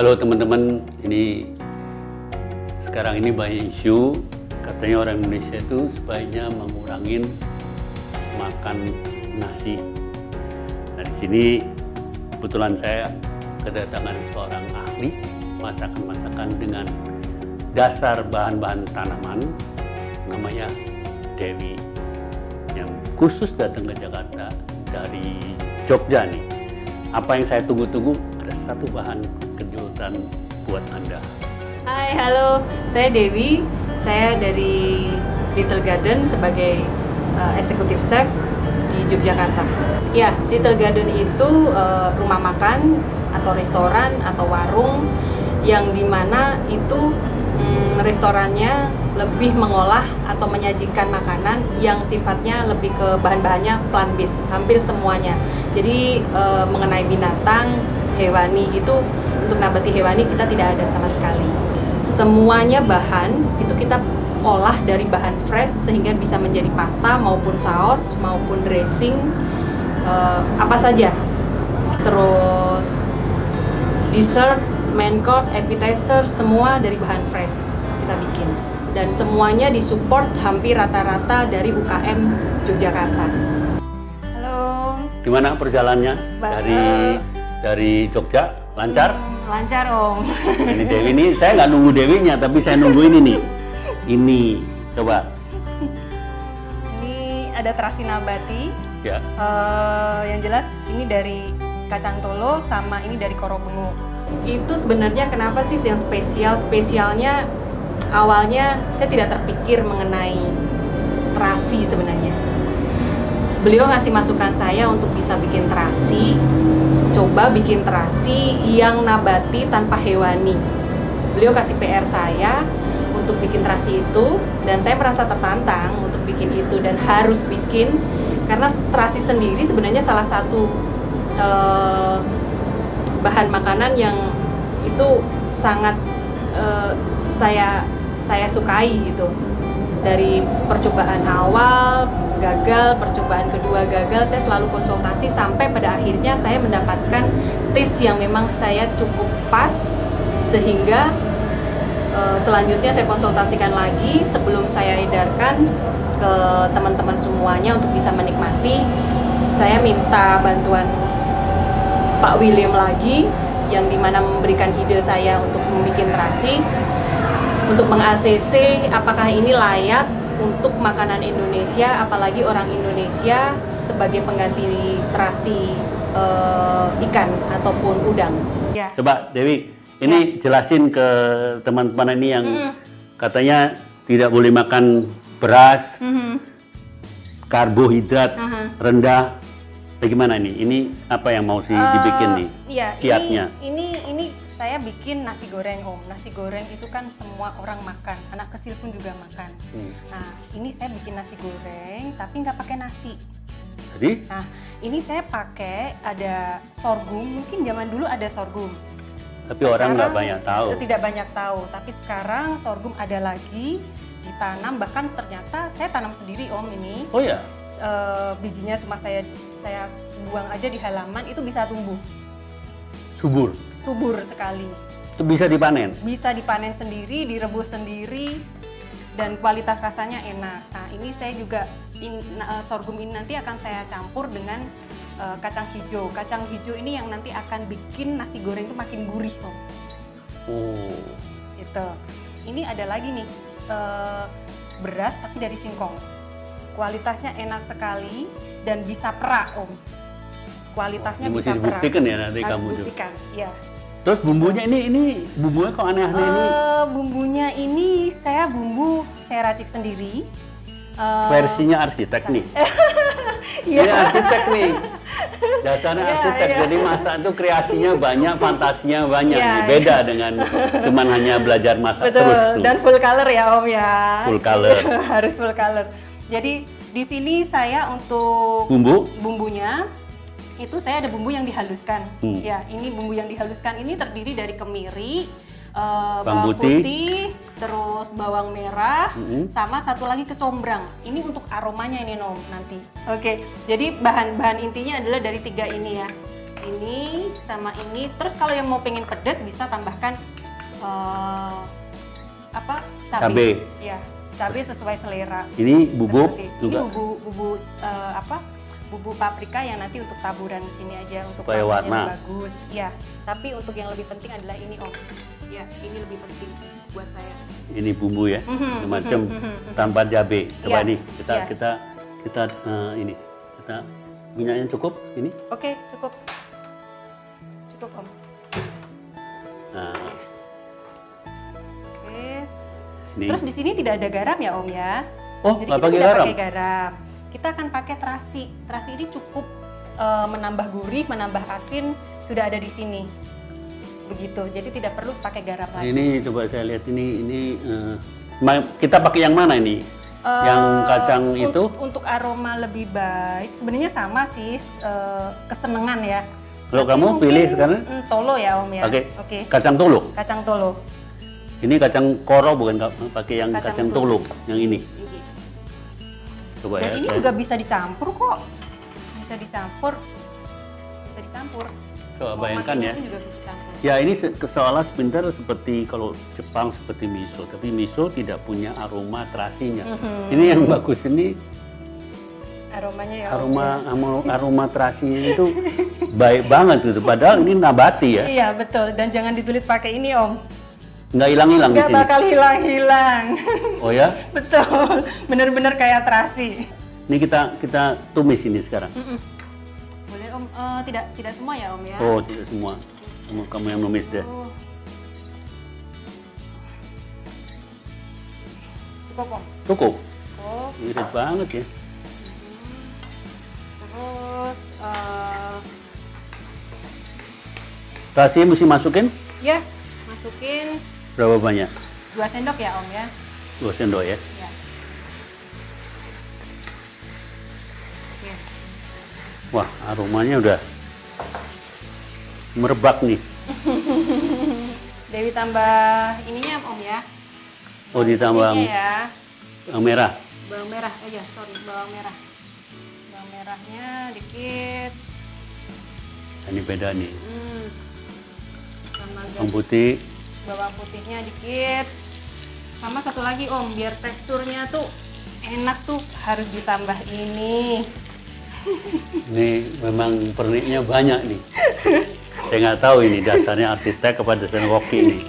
Halo teman-teman, ini sekarang ini banyak isu katanya orang Indonesia itu sebaiknya mengurangi makan nasi. Nah di sini kebetulan saya kedatangan seorang ahli masakan-masakan dengan dasar bahan-bahan tanaman namanya Dewi yang khusus datang ke Jakarta dari Jogja nih. Apa yang saya tunggu-tunggu ada satu bahan kejutan buat Anda. Hai, halo. Saya Dewi. Saya dari Little Garden sebagai uh, executive chef di Yogyakarta. Ya, Little Garden itu uh, rumah makan atau restoran atau warung yang di mana itu hmm, restorannya lebih mengolah atau menyajikan makanan yang sifatnya lebih ke bahan-bahannya plant based, hampir semuanya. Jadi e, mengenai binatang, hewani itu untuk nabati hewani kita tidak ada sama sekali. Semuanya bahan itu kita olah dari bahan fresh sehingga bisa menjadi pasta maupun saus maupun dressing e, apa saja. Terus dessert, main course, appetizer semua dari bahan fresh kita bikin dan semuanya disupport hampir rata-rata dari UKM Yogyakarta. Halo. Gimana perjalanannya dari dari Jogja? Lancar? Hmm, lancar Om. Ini Dewi ini saya nggak nunggu Dewinya, tapi saya nunggu ini nih. Ini coba ini ada terasi nabati. ya. Eh, yang jelas ini dari kacang tolo sama ini dari koro bengu. Itu sebenarnya kenapa sih yang spesial? Spesialnya awalnya saya tidak terpikir mengenai terasi sebenarnya. Beliau ngasih masukan saya untuk bisa bikin terasi, coba bikin terasi yang nabati tanpa hewani. Beliau kasih PR saya untuk bikin terasi itu dan saya merasa tertantang untuk bikin itu dan harus bikin karena terasi sendiri sebenarnya salah satu eh, bahan makanan yang itu sangat eh, saya saya sukai gitu dari percobaan awal gagal percobaan kedua gagal saya selalu konsultasi sampai pada akhirnya saya mendapatkan taste yang memang saya cukup pas sehingga eh, selanjutnya saya konsultasikan lagi sebelum saya edarkan ke teman-teman semuanya untuk bisa menikmati. Saya minta bantuan Pak William lagi yang di mana memberikan ide saya untuk membuat terasi untuk meng-ACC apakah ini layak untuk makanan Indonesia apalagi orang Indonesia sebagai pengganti terasi eh, ikan ataupun udang. Ya. Coba Dewi, ini jelasin ke teman-teman ini yang Mm. katanya tidak boleh makan beras, Mhm. karbohidrat Aha. rendah. Bagaimana ini? Ini apa yang mau sih dibikin Eh, nih? Iya, Kiatnya. ini, ini ini saya bikin nasi goreng om. Nasi goreng itu kan semua orang makan, anak kecil pun juga makan. Hmm. Nah, ini saya bikin nasi goreng tapi nggak pakai nasi. Jadi Nah, ini saya pakai ada sorghum. Mungkin zaman dulu ada sorghum. Tapi orang nggak Sekarang banyak tahu. Tidak banyak tahu. Tapi sekarang sorghum ada lagi ditanam. Bahkan ternyata saya tanam sendiri om ini. oh ya, Eh, bijinya cuma saya saya buang aja di halaman itu bisa tumbuh subur. subur sekali. Itu bisa dipanen. Bisa dipanen sendiri, direbus sendiri, dan kualitas rasanya enak. Nah, ini saya juga in- eh, sorghum ini nanti akan saya campur dengan eh, kacang hijau. Kacang hijau ini yang nanti akan bikin nasi goreng itu makin gurih, om. Oh, Gitu. Ini ada lagi nih eh, beras tapi dari singkong. Kualitasnya enak sekali dan bisa perak, om. Kualitasnya mesti bisa perak. dibuktikan ya nanti Harus kamu juga. buktikan, ya. Terus bumbunya ini ini bumbunya kok aneh-aneh ini? Eh, bumbunya ini saya bumbu saya racik sendiri. Eh, Versinya arsitek nih. Iya. Ini arsitek nih. Dasarnya Iya, arsitek. iya. Jadi masak itu kreasinya banyak, fantasinya banyak. Nih. Beda dengan cuman hanya belajar masak Betul. terus tuh. Dan full color ya Om ya. Full color. Harus full color. Jadi di sini saya untuk Bumbu bumbunya itu saya ada bumbu yang dihaluskan. Hmm. Ya, ini bumbu yang dihaluskan ini terdiri dari kemiri, eh, Bawang bawang putih. putih, terus bawang merah, Mm-mm. sama satu lagi kecombrang. Ini untuk aromanya ini Nom nanti. Oke, jadi bahan-bahan intinya adalah dari tiga ini ya. ini sama ini. Terus kalau yang mau pengen pedas bisa tambahkan eh, apa cabai. Cabai. Ya, cabai sesuai selera. Ini bubuk Seperti- juga. Ini bumbu bumbu eh, apa? Bumbu paprika yang nanti untuk taburan sini aja untuk Supaya warnanya warna. bagus. Ya, tapi untuk yang lebih penting adalah ini Om. Ya, ini lebih penting buat saya. Ini bumbu ya, Mhm, macam mhm, mhm. tanpa cabai. Coba Iya, nih kita iya. kita kita eh, ini kita minyaknya cukup ini. Oke, cukup. Cukup Om. Ini. Terus di sini tidak ada garam ya Om ya? oh, Jadi kita pakai tidak garam. pakai garam. Kita akan pakai terasi. Terasi ini cukup eh, menambah gurih, menambah asin sudah ada di sini. Begitu. Jadi tidak perlu pakai garam lagi. Ini coba saya lihat ini ini ma- kita pakai yang mana ini? Eh, yang kacang un- itu? untuk aroma lebih baik sebenarnya sama sih eh, kesenangan ya. Kalau kamu pilih sekarang? mm, tolo ya Om ya. Oke. Oke. Kacang tolo. Kacang tolo. Ini kacang koro bukan ka- pakai yang Kacang kacang, tolo, yang ini. Ini. Coba Dan ya. ini saya- juga bisa dicampur kok. Bisa dicampur. Bisa dicampur. Coba Mau bayangkan ya. juga bisa. Ya ini se- seolah sebentar seperti kalau Jepang seperti miso, tapi miso tidak punya aroma terasinya. Mhm. Ini yang bagus ini Aromanya ya. Om, aroma aroma, aroma terasinya itu baik banget gitu. Padahal ini nabati ya, Iya betul. Dan jangan ditulis pakai ini Om. Nggak hilang-hilang di Nggak bakal hilang-hilang. Oh ya, betul. Bener-bener kayak terasi. ini kita kita tumis ini sekarang. Mm-mm. Boleh Om. Eh, tidak tidak semua ya Om ya. Oh tidak semua, kamu kamu yang numis deh. Oh. Cukup Om. Cukup, Cukup. irit banget ya. Terus eh, Terasi mesti masukin ya masukin berapa banyak? 2 sendok ya Om ya. Dua sendok ya. Ya. Oke. Wah aromanya udah merebak nih. Dewi tambah ininya Om ya. Oh ditambah ya. yang merah. Bawang merah aja, sorry bawang merah. Bawang merahnya dikit. Ini beda nih. Hmm. Bawang putih. Bawang putihnya dikit. Sama satu lagi Om, biar teksturnya tuh enak tuh harus ditambah ini. Ini memang perniknya banyak nih. Saya nggak tahu ini dasarnya arsitek apa dasarnya koki nih.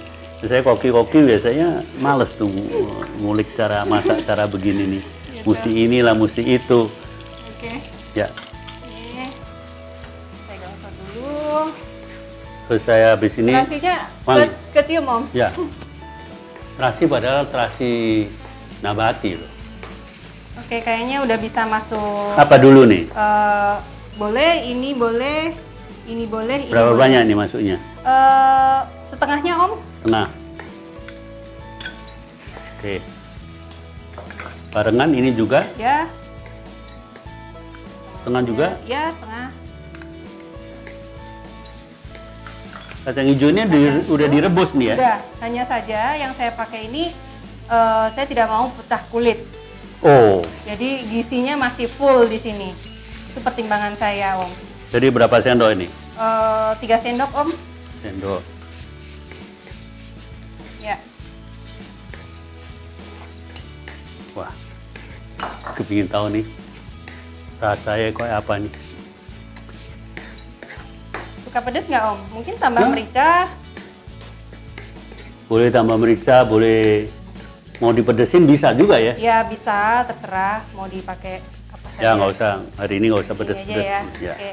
Saya koki-koki biasanya males tuh ngulik cara masak cara begini nih. Gitu. Mesti inilah, mesti itu. Oke. Ya, Ini saya dulu. terus saya habis ini, ke, kecium Om. ya, terasi padahal terasi nabati loh. Oke, kayaknya udah bisa masuk. Apa dulu nih? Eh, boleh, ini boleh, ini boleh. Ini Berapa boleh. banyak nih masuknya? Eh, setengahnya Om. Tengah. Oke. Barengan ini juga, Ya. tengah juga. Ya, setengah. Kacang hijaunya di- udah direbus nih ya. Udah, hanya saja yang saya pakai ini eh, saya tidak mau pecah kulit. Oh, Jadi gizinya masih full di sini. Itu pertimbangan saya, Om. jadi berapa sendok ini? Tiga sendok, Om. Sendok. Ya. Wah, kepingin tahu nih rasanya kayak apa nih. Suka pedas nggak, Om? Mungkin tambah Hah? merica. Boleh tambah merica, boleh mau dipedesin bisa juga ya. Ya bisa, terserah mau dipakai apa saja. Ya nggak usah, hari ini nggak usah Ini pedes-pedes. aja ya. Oke.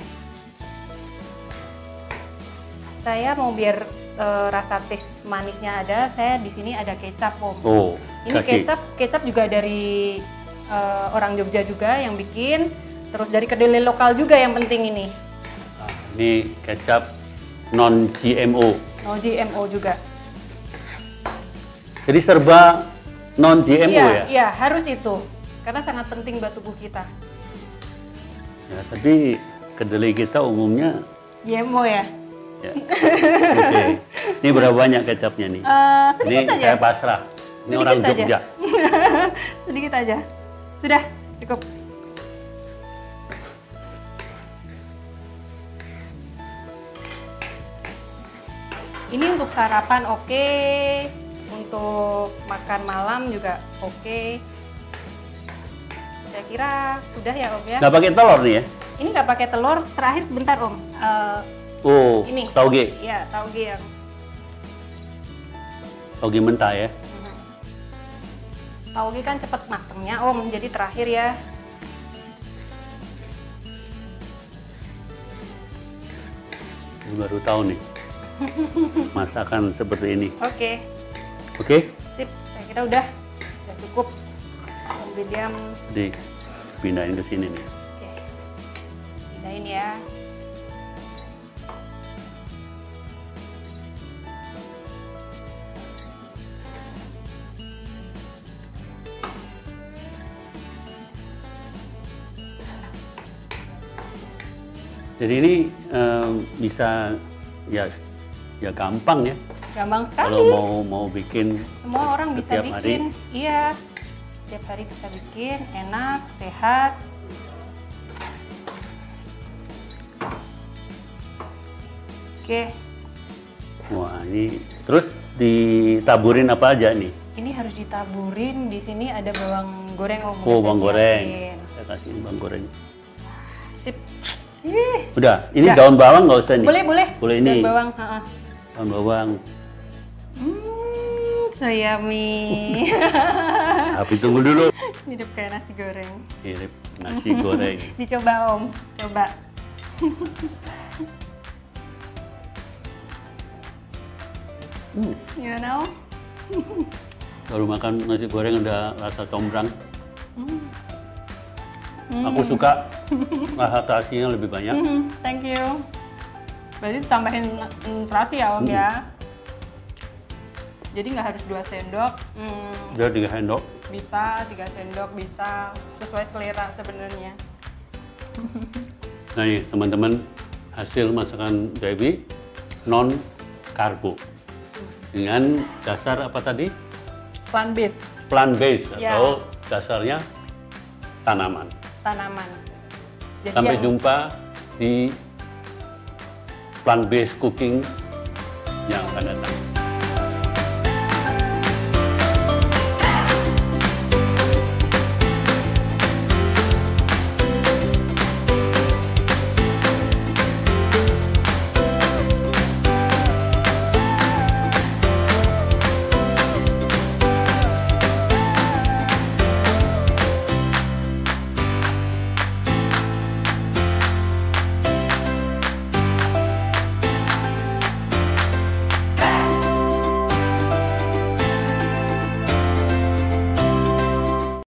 Saya mau biar eh, rasa taste manisnya ada, saya di sini ada kecap, Om. Oh, Ini kasih. kecap, kecap juga dari eh, orang Jogja juga yang bikin. Terus dari kedelai lokal juga yang penting ini. Ini kecap non GMO. No GMO juga. Jadi serba non GMO iya, ya. iya harus itu. Karena sangat penting buat tubuh kita. ya. Tapi kedelai kita umumnya GMO ya. ya. Oke. Ini berapa banyak kecapnya nih? Eh, Ini saja. saya pasrah. Ini Sedikit orang saja. Jogja. sedikit aja. Sudah, cukup. Ini untuk sarapan oke, untuk makan malam juga oke. Saya kira sudah ya Om ya. Nggak pakai telur nih ya? Ini nggak pakai telur. Terakhir sebentar Om. Eh, Oh, ini. tauge. Ya tauge yang. Tauge mentah ya. Mhm. Tauge kan cepet matengnya Om. Jadi terakhir ya. Baru tahu nih. Masakan seperti ini. Oke. Oke? Sip. Saya kira udah. Udah cukup. Tunggu diam. Jadi pindahin ke sini nih. Oke. Pindahin ya. Jadi ini em, bisa ya ya gampang ya. Gampang sekali. Kalau mau mau bikin Semua orang bisa Setiap hari? bikin. Iya. Setiap hari bisa bikin, enak, sehat. Oke, wah ini terus ditaburin apa aja nih? ini harus ditaburin. Di sini ada bawang goreng Oh, saya bawang goreng. Saya kasih bawang goreng. Sip. Ih, Udah, ini Udah. daun bawang nggak usah nih. boleh boleh. Boleh ini. Daun bawang. ha-ha. Daun bawang. Hmm, so yummy. Tapi tunggu dulu. Hidup kayak nasi goreng. Mirip nasi goreng. Dicoba om, coba. Hmm, You know? baru makan nasi goreng ada rasa combrang. Hmm. Aku suka rasa terasinya lebih banyak. Hmm, thank you. Berarti tambahin terasi ya om Hmm. ya. Jadi nggak harus dua sendok. Hmm, Dia tiga sendok. bisa tiga sendok bisa sesuai selera sebenarnya. Nah ini teman-teman hasil masakan Dewi non karbo dengan dasar apa tadi Plant based plant based Ya. atau dasarnya tanaman. tanaman. Jadi Sampai yang- jumpa di plant based cooking yang akan datang.